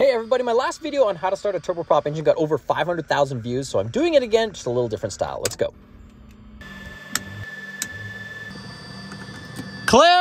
Hey everybody, my last video on how to start a turboprop engine got over 500,000 views, so I'm doing it again, just a little different style. Let's go. Clear.